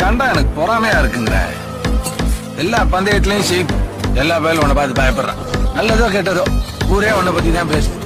கண்டா எனக்கு பொறாமையா இருக்குங்கிற. எல்லா பந்தயத்திலையும் சீப் எல்லா பேரும் உன்னை பார்த்து பயப்படுறான். நல்லதோ கெட்டதோ ஊரே உன்னை பத்தி தான் பேசுது